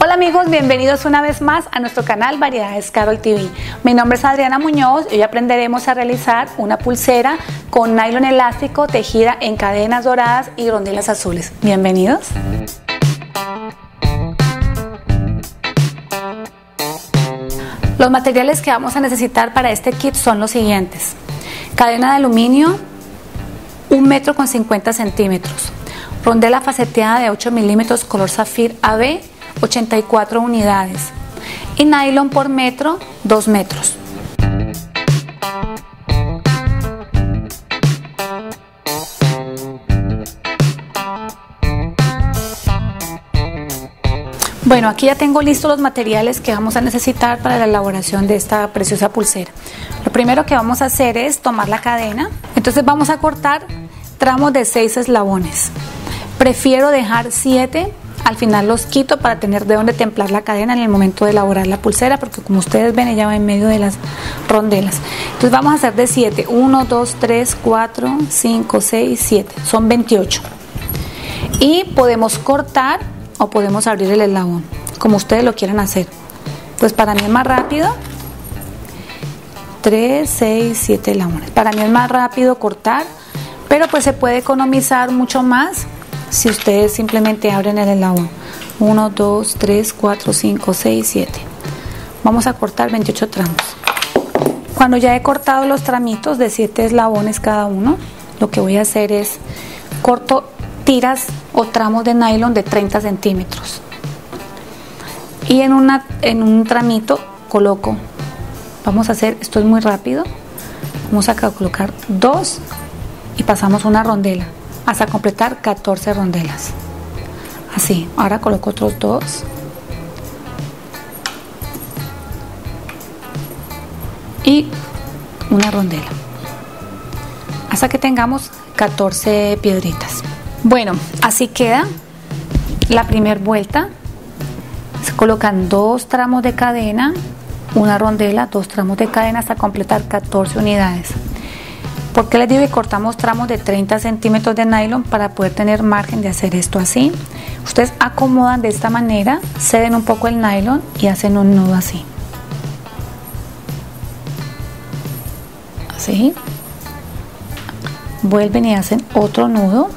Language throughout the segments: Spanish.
Hola amigos, bienvenidos una vez más a nuestro canal Variedades Carol TV. Mi nombre es Adriana Muñoz y hoy aprenderemos a realizar una pulsera con nylon elástico tejida en cadenas doradas y rondelas azules. Bienvenidos. Los materiales que vamos a necesitar para este kit son los siguientes. Cadena de aluminio, 1 metro con 50 centímetros. Rondela faceteada de 8 milímetros color zafir AB, 84 unidades. Y nylon por metro, 2 metros. Bueno, aquí ya tengo listos los materiales que vamos a necesitar para la elaboración de esta preciosa pulsera. Lo primero que vamos a hacer es tomar la cadena. Entonces vamos a cortar tramos de 6 eslabones. Prefiero dejar 7, al final los quito para tener de dónde templar la cadena en el momento de elaborar la pulsera, porque como ustedes ven ella va en medio de las rondelas. Entonces vamos a hacer de 7, 1, 2, 3, 4, 5, 6, 7, son 28. Y podemos cortar o podemos abrir el eslabón, como ustedes lo quieran hacer. Pues para mí es más rápido. 3, 6, 7 eslabones. Para mí es más rápido cortar, pero pues se puede economizar mucho más si ustedes simplemente abren el eslabón. 1, 2, 3, 4, 5, 6, 7. Vamos a cortar 28 tramos. Cuando ya he cortado los tramitos de 7 eslabones cada uno, lo que voy a hacer es corto tiras o tramos de nylon de 30 centímetros. Y en, una, en un tramito coloco, vamos a hacer, esto es muy rápido, vamos a colocar dos y pasamos una rondela hasta completar 14 rondelas. Así, ahora coloco otros dos. Y una rondela. Hasta que tengamos 14 piedritas. Bueno, así queda la primera vuelta. Se colocan dos tramos de cadena, una rondela, dos tramos de cadena hasta completar 14 unidades. ¿Por qué les digo que cortamos tramos de 30 centímetros de nylon para poder tener margen de hacer esto así? Ustedes acomodan de esta manera, ceden un poco el nylon y hacen un nudo así. Así. Vuelven y hacen otro nudo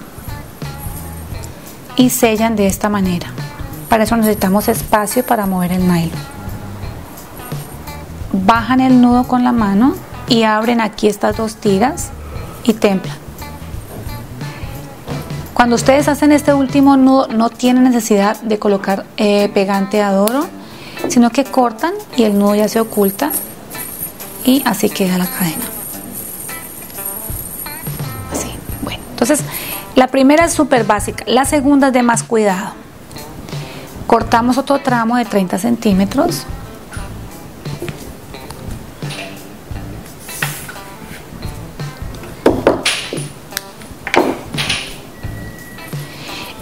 y sellan de esta manera. Para eso necesitamos espacio para mover el nylon. Bajan el nudo con la mano y abren aquí estas dos tiras y templan. Cuando ustedes hacen este último nudo no tienen necesidad de colocar eh, pegante adoro, sino que cortan y el nudo ya se oculta y así queda la cadena. Así, bueno, entonces la primera es súper básica, la segunda es de más cuidado. Cortamos otro tramo de 30 centímetros.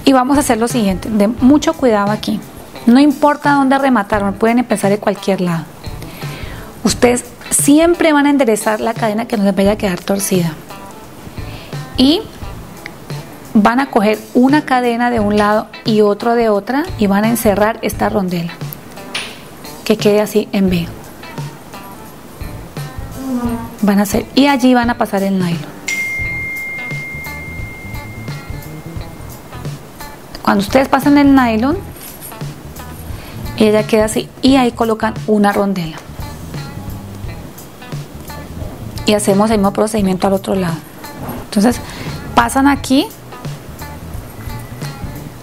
Y vamos a hacer lo siguiente, de mucho cuidado aquí. No importa dónde rematar, pueden empezar de cualquier lado. Ustedes siempre van a enderezar la cadena que no les vaya a quedar torcida. Y van a coger una cadena de un lado y otro de otra y van a encerrar esta rondela que quede así en B. Van a hacer y allí van a pasar el nylon. Cuando ustedes pasan el nylon, ella queda así y ahí colocan una rondela. Y hacemos el mismo procedimiento al otro lado. Entonces, pasan aquí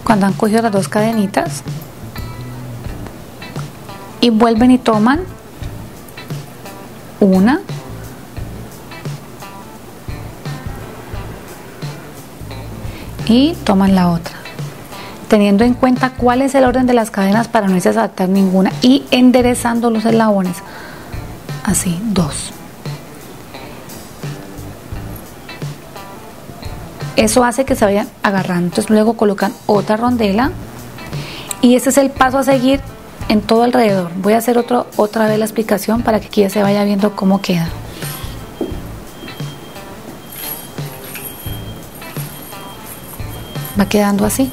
cuando han cogido las dos cadenitas y vuelven y toman una y toman la otra teniendo en cuenta cuál es el orden de las cadenas para no saltar ninguna y enderezando los eslabones. Así, dos Eso hace que se vayan agarrando. Entonces luego colocan otra rondela y ese es el paso a seguir en todo alrededor. Voy a hacer otro, otra vez la explicación para que aquí ya se vaya viendo cómo queda. Va quedando así.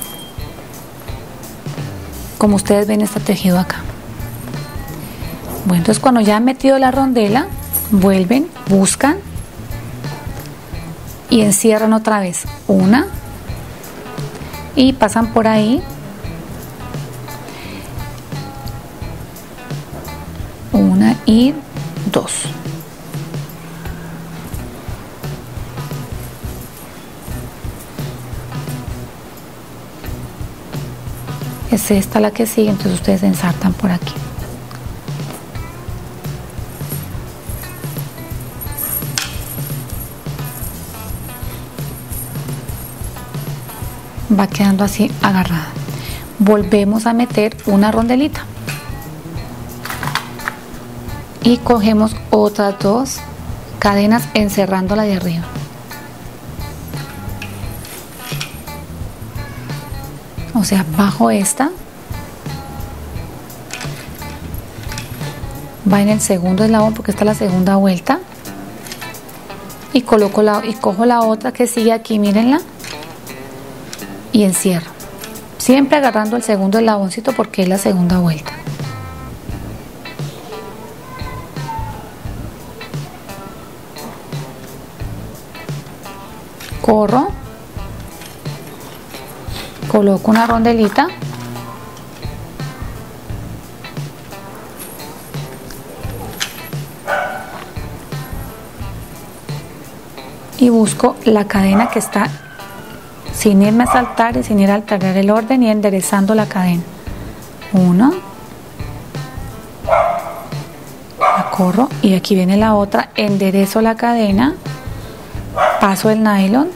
Como ustedes ven está tejido acá. Bueno, entonces cuando ya han metido la rondela, vuelven, buscan y encierran otra vez una y pasan por ahí. Una y dos. Es esta la que sigue entonces ustedes ensartan por aquí va quedando así agarrada. Volvemos a meter una rondelita. Y cogemos otras dos cadenas encerrándola de arriba. O sea bajo esta. Va en el segundo eslabón porque esta es la segunda vuelta. Y coloco la y cojo la otra que sigue aquí mírenla y encierro. Siempre agarrando el segundo eslaboncito porque es la segunda vuelta. Corro. Coloco una rondelita. Y busco la cadena que está sin irme a saltar y sin ir a alterar el orden y enderezando la cadena. Uno. La corro y aquí viene la otra. Enderezo la cadena. Paso el nylon.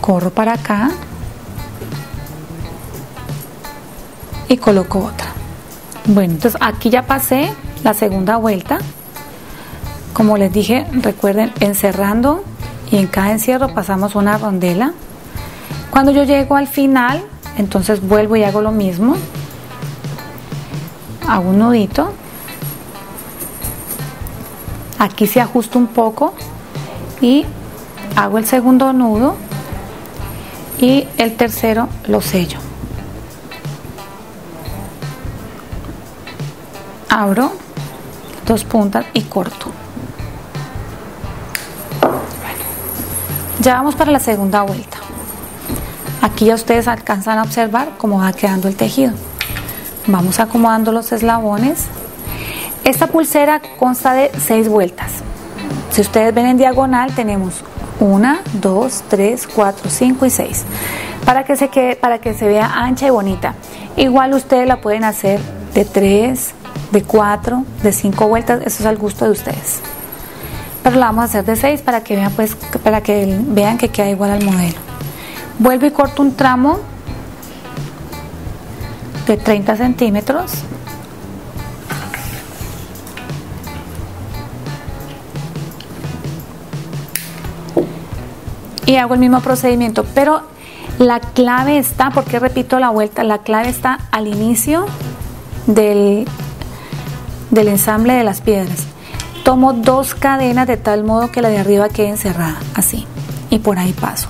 Corro para acá. Y coloco otra. Bueno, entonces aquí ya pasé la segunda vuelta. Como les dije, recuerden, encerrando y en cada encierro pasamos una rondela. Cuando yo llego al final, entonces vuelvo y hago lo mismo. Hago un nudito. Aquí se ajusta un poco y hago el segundo nudo y el tercero lo sello. Abro dos puntas y corto. Ya vamos para la segunda vuelta. Aquí ya ustedes alcanzan a observar cómo va quedando el tejido. Vamos acomodando los eslabones. Esta pulsera consta de seis vueltas. Si ustedes ven en diagonal tenemos una, dos, tres, cuatro, cinco y seis. Para que se quede, para que se vea ancha y bonita. Igual ustedes la pueden hacer de tres, de cuatro, de cinco vueltas. Eso es al gusto de ustedes pero la vamos a hacer de 6 para que vean pues para que vean que queda igual al modelo. Vuelvo y corto un tramo de 30 centímetros. Y hago el mismo procedimiento. Pero la clave está porque repito la vuelta la clave está al inicio del, del ensamble de las piedras tomo dos cadenas de tal modo que la de arriba quede encerrada, así, y por ahí paso.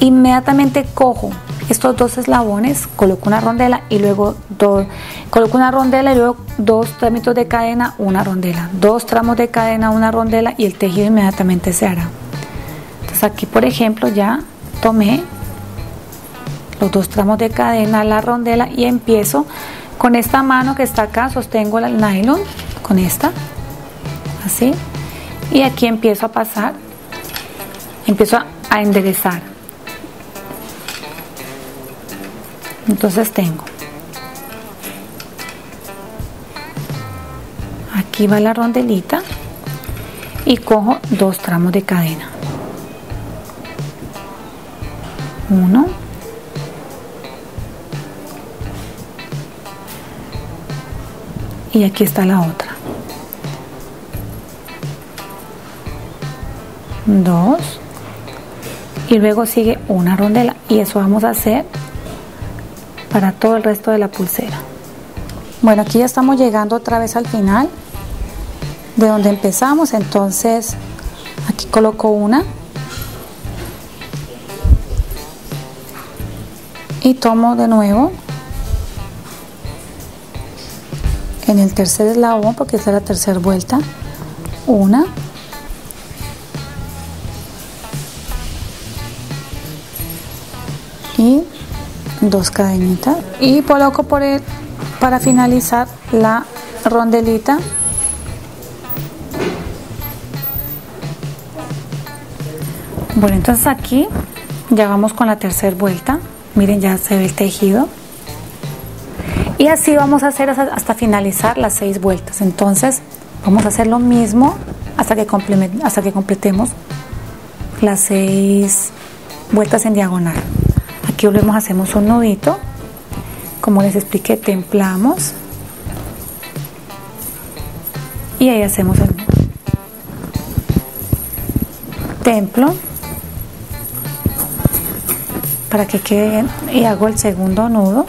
Inmediatamente cojo estos dos eslabones, coloco una rondela y luego dos, coloco una rondela y luego dos tramitos de cadena, una rondela, dos tramos de cadena, una rondela y el tejido inmediatamente se hará. Entonces aquí por ejemplo ya tomé los dos tramos de cadena, la rondela y empiezo con esta mano que está acá, sostengo el nylon con esta así y aquí empiezo a pasar empiezo a, enderezar. Entonces tengo. Aquí va la rondelita y cojo dos tramos de cadena. Uno. Y aquí está la otra dos. Y luego sigue una rondela. Y eso vamos a hacer para todo el resto de la pulsera. Bueno aquí ya estamos llegando otra vez al final de donde empezamos. Entonces aquí coloco una. Y tomo de nuevo en el tercer eslabón porque es la tercera vuelta. Una dos cadenitas. Y coloco por el para finalizar la rondelita. Bueno entonces aquí ya vamos con la tercera vuelta. Miren ya se ve el tejido. Y así vamos a hacer hasta, finalizar las seis vueltas. Entonces vamos a hacer lo mismo hasta que, hasta que completemos las seis vueltas en diagonal aquí volvemos hacemos un nudito como les expliqué templamos y ahí hacemos el templo para que quede bien y hago el segundo nudo.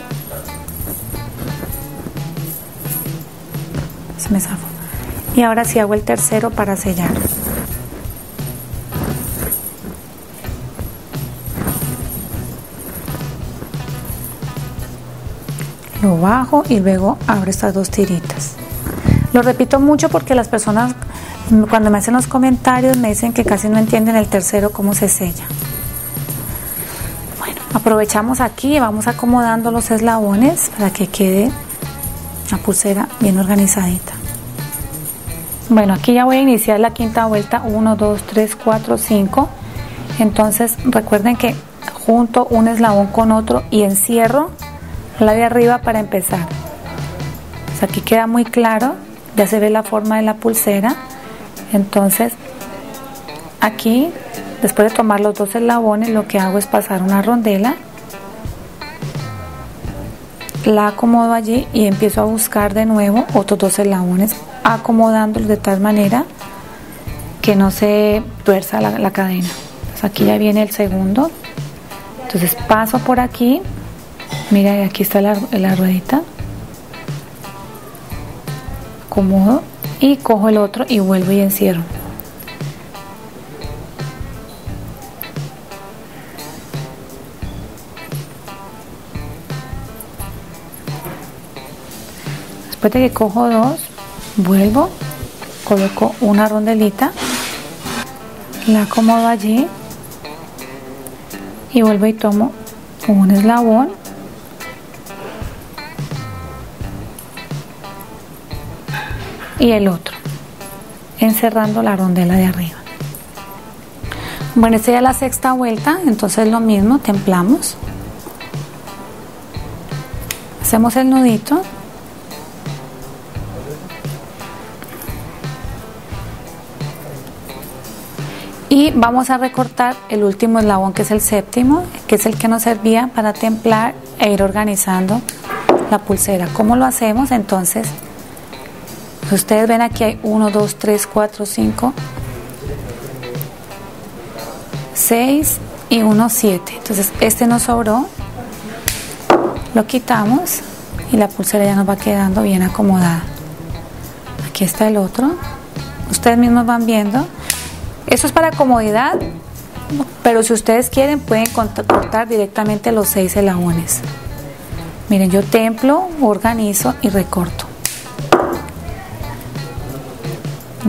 Se me zafó. Y ahora sí hago el tercero para sellar lo bajo y luego abro estas dos tiritas. Lo repito mucho porque las personas cuando me hacen los comentarios me dicen que casi no entienden el tercero cómo se sella. Aprovechamos aquí y vamos acomodando los eslabones para que quede la pulsera bien organizadita. Bueno aquí ya voy a iniciar la quinta vuelta 1 2 3 4 5 entonces recuerden que junto un eslabón con otro y encierro la de arriba para empezar pues aquí queda muy claro ya se ve la forma de la pulsera entonces aquí Después de tomar los dos eslabones, lo que hago es pasar una rondela, la acomodo allí y empiezo a buscar de nuevo otros dos eslabones, acomodándolos de tal manera que no se tuerza la, cadena. aquí ya viene el segundo. Entonces paso por aquí, mira, aquí está la, la ruedita, acomodo y cojo el otro y vuelvo y encierro. después de que cojo dos vuelvo coloco una rondelita la acomodo allí y vuelvo y tomo un eslabón y el otro encerrando la rondela de arriba. Bueno esta ya es la sexta vuelta entonces lo mismo templamos. Hacemos el nudito. Y vamos a recortar el último eslabón que es el séptimo que es el que nos servía para templar e ir organizando la pulsera. ¿cómo lo hacemos? entonces ustedes ven aquí hay 1, 2, 3, 4, 5 6 y 1, 7 entonces este nos sobró lo quitamos y la pulsera ya nos va quedando bien acomodada aquí está el otro ustedes mismos van viendo eso es para comodidad, pero si ustedes quieren pueden cortar directamente los seis eslabones. Miren, yo templo, organizo y recorto.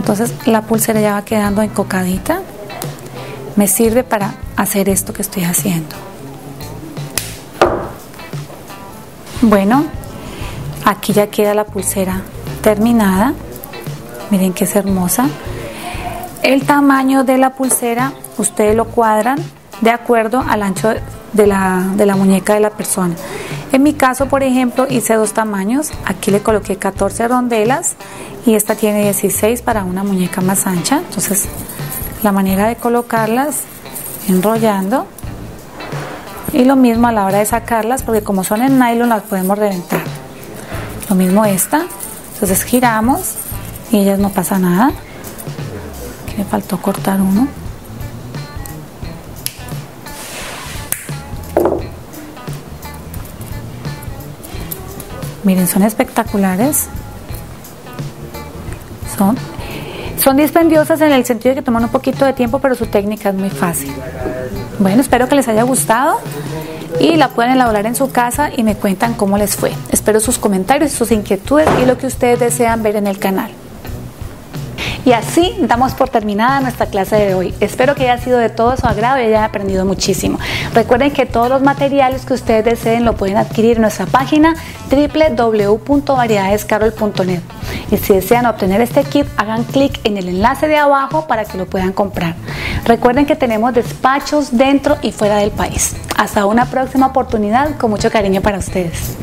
Entonces la pulsera ya va quedando encocadita. Me sirve para hacer esto que estoy haciendo. Bueno, aquí ya queda la pulsera terminada. Miren que es hermosa. El tamaño de la pulsera ustedes lo cuadran de acuerdo al ancho de la, de la muñeca de la persona. En mi caso, por ejemplo, hice dos tamaños. Aquí le coloqué 14 rondelas y esta tiene 16 para una muñeca más ancha. Entonces, la manera de colocarlas, enrollando. Y lo mismo a la hora de sacarlas, porque como son en nylon las podemos reventar. Lo mismo esta. Entonces giramos y ellas no pasa nada me faltó cortar uno miren son espectaculares son Son dispendiosas en el sentido de que toman un poquito de tiempo, pero su técnica es muy fácil. Bueno, espero que les haya gustado y la pueden elaborar en su casa y me cuentan cómo les fue. Espero sus comentarios, sus inquietudes y lo que ustedes desean ver en el canal. Y así damos por terminada nuestra clase de hoy. Espero que haya sido de todo su agrado y hayan aprendido muchísimo. Recuerden que todos los materiales que ustedes deseen lo pueden adquirir en nuestra página www.variedadescarol.net. Y si desean obtener este kit, hagan clic en el enlace de abajo para que lo puedan comprar. Recuerden que tenemos despachos dentro y fuera del país. Hasta una próxima oportunidad con mucho cariño para ustedes.